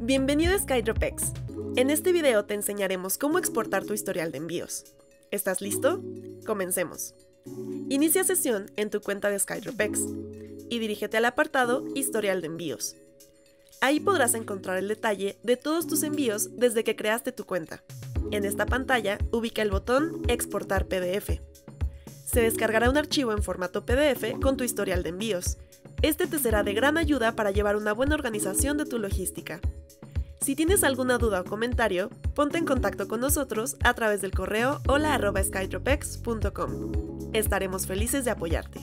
Bienvenido a SkydropX. En este video te enseñaremos cómo exportar tu historial de envíos. ¿Estás listo? Comencemos. Inicia sesión en tu cuenta de SkydropX y dirígete al apartado Historial de envíos. Ahí podrás encontrar el detalle de todos tus envíos desde que creaste tu cuenta. En esta pantalla ubica el botón Exportar PDF. Se descargará un archivo en formato PDF con tu historial de envíos. Este te será de gran ayuda para llevar una buena organización de tu logística. Si tienes alguna duda o comentario, ponte en contacto con nosotros a través del correo hola.skytropex.com. Estaremos felices de apoyarte.